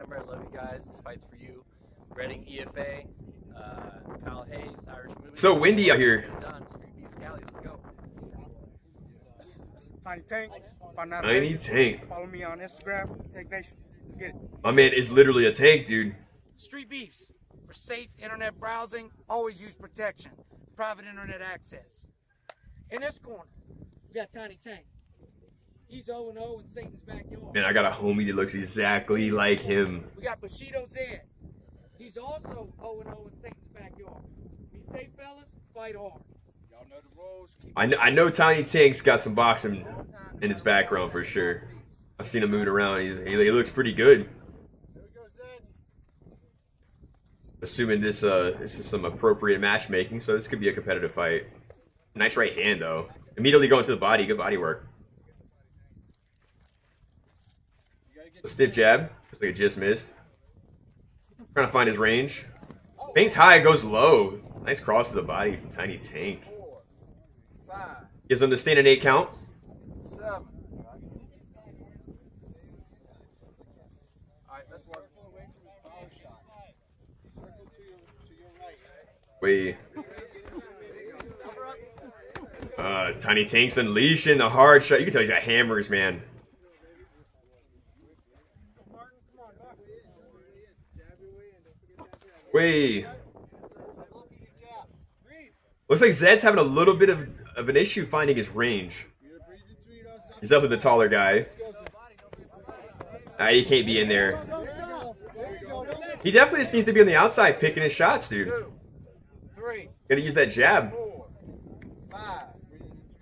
Remember, I love you guys. This fight's for you. Reading EFA, uh, Kyle Hayes, Irish movie. So windy out here. Get it done. Street Beef Scally, let's go. Tiny Tank. Find out Tiny Tank. Follow me on Instagram. Tank Nation. Let's get it. My man is literally a tank, dude. Streetbeefs. For safe internet browsing, always use protection. Private internet access. In this corner, we got Tiny Tank. He's 0 0 in Satan's backyard. Man, I got a homie that looks exactly like him. We got Bushido Zed. He's also 0 0 in Satan's backyard. Be safe, fellas. Fight hard. Y'all know the rules. I know, I know Tiny Tank's got some boxing in his background for sure. I've seen him moving around. He's, he, he looks pretty good. Assuming this uh this is some appropriate matchmaking, so this could be a competitive fight. Nice right hand though. Immediately going to the body. Good body work. A stiff jab. Looks like it just missed. Trying to find his range. Banks high, goes low. Nice cross to the body from Tiny Tank. Gives him the stand and eight count. Wait. Uh, Tiny Tank's unleashing the hard shot. You can tell he's got hammers, man. Wait. Looks like Zed's having a little bit of, of an issue finding his range. He's definitely the taller guy. Ah, he can't be in there. He definitely just needs to be on the outside picking his shots, dude. Gotta use that jab. four, five,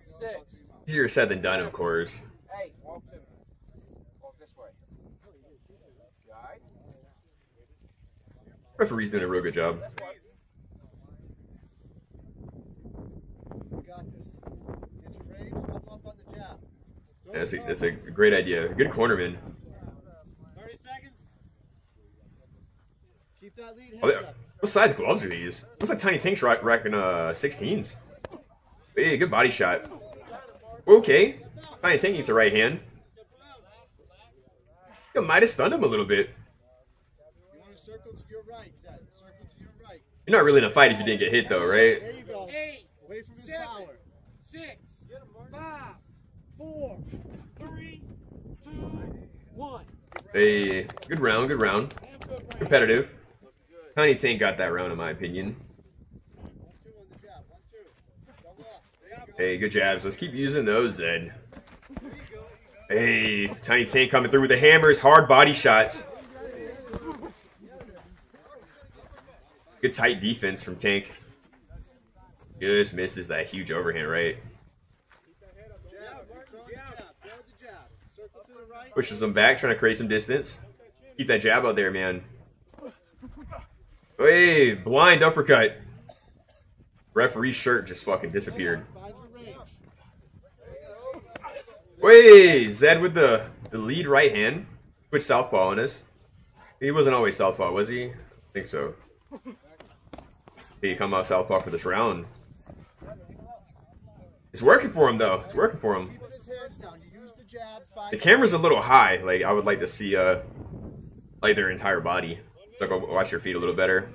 six, Easier said than done, of course. eight. Walk to me. Walk this way. You all right? Referee's doing a real good job. Yeah, that's, a, that's a great idea. Good cornerman. 30. Keep that lead Oh, they- what size gloves are these? Looks like Tiny Tank's rack- racking uh, 16s. Hey, good body shot. Okay. Tiny Tank needs a right hand. I might have stunned him a little bit. You want to circle to your right, Zed. Circle to your right. You're not really in a fight if you didn't get hit, though, right? There you go. Eight, Away from his seven, power. six, five, four, three, two, one. Hey, good round, good round. Damn good round. Competitive. Tiny Tank got that round, in my opinion. Two on the jab. One, two. Double up. There you. Hey, good jabs. Let's keep using those then. Hey, Tiny Tank coming through with the hammers, hard body shots. Good tight defense from Tank. Just misses that huge overhand right. Pushes him back, trying to create some distance. Keep that jab out there, man. Hey, blind uppercut. Referee's shirt just fucking disappeared. Wait, Zed with the, the lead right hand. Switch southpaw on us. He wasn't always southpaw, was he? I think so. He come out southpaw for this round? It's working for him though. It's working for him. The camera's a little high. Like I would like to see uh like their entire body. So go watch your feet a little better.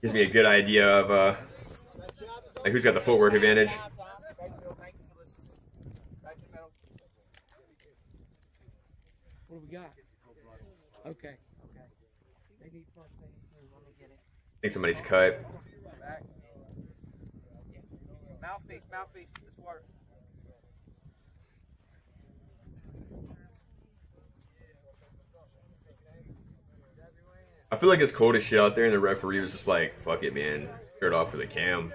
Gives me a good idea of uh like who's got the footwork advantage. What do we got? Okay, okay. I think somebody's cut. Mouthpiece, mouthpiece. This. I feel like it's cold as shit out there, and the referee was just like, "Fuck it, man, shirt off for the cam."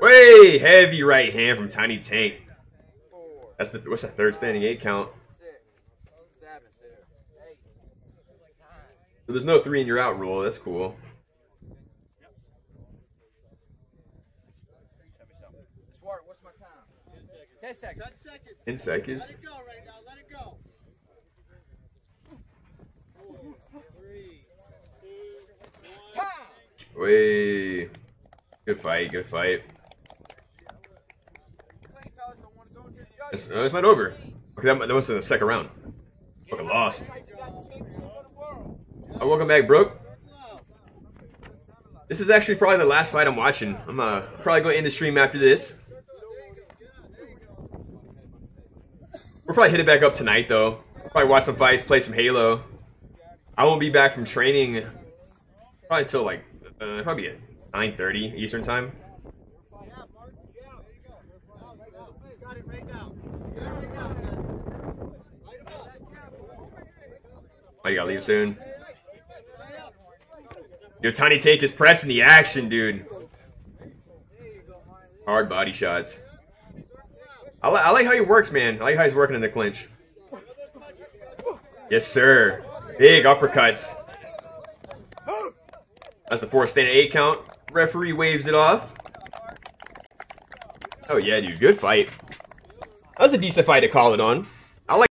Way heavy right hand from Tiny Tank. That's the what's that third standing eight count. six, seven, eight, nine. So there's no three and you're out rule. That's cool. Show me something. This work. What's my time? Ten seconds. Ten seconds. In seconds. Let it go right now. Let it go. Time. Way. Good fight. Good fight. Clean fellas don't want to go into the It's, no, it's not over. Okay, that, that was in the second round. Fucking lost. Oh, welcome back, Brooke. This is actually probably the last fight I'm watching. I'm uh, probably going to end the stream after this. We'll probably hit it back up tonight, though. Probably watch some fights, play some Halo. I won't be back from training probably until like uh, probably at 9:30 Eastern time. Oh, you gotta leave soon. Yo, Tiny Tank is pressing the action, dude. Hard body shots. I, li- I like how he works, man. I like how he's working in the clinch. Yes, sir. Big uppercuts. That's the fourth stand eight count. Referee waves it off. Oh yeah, dude. Good fight. That was a decent fight to call it on.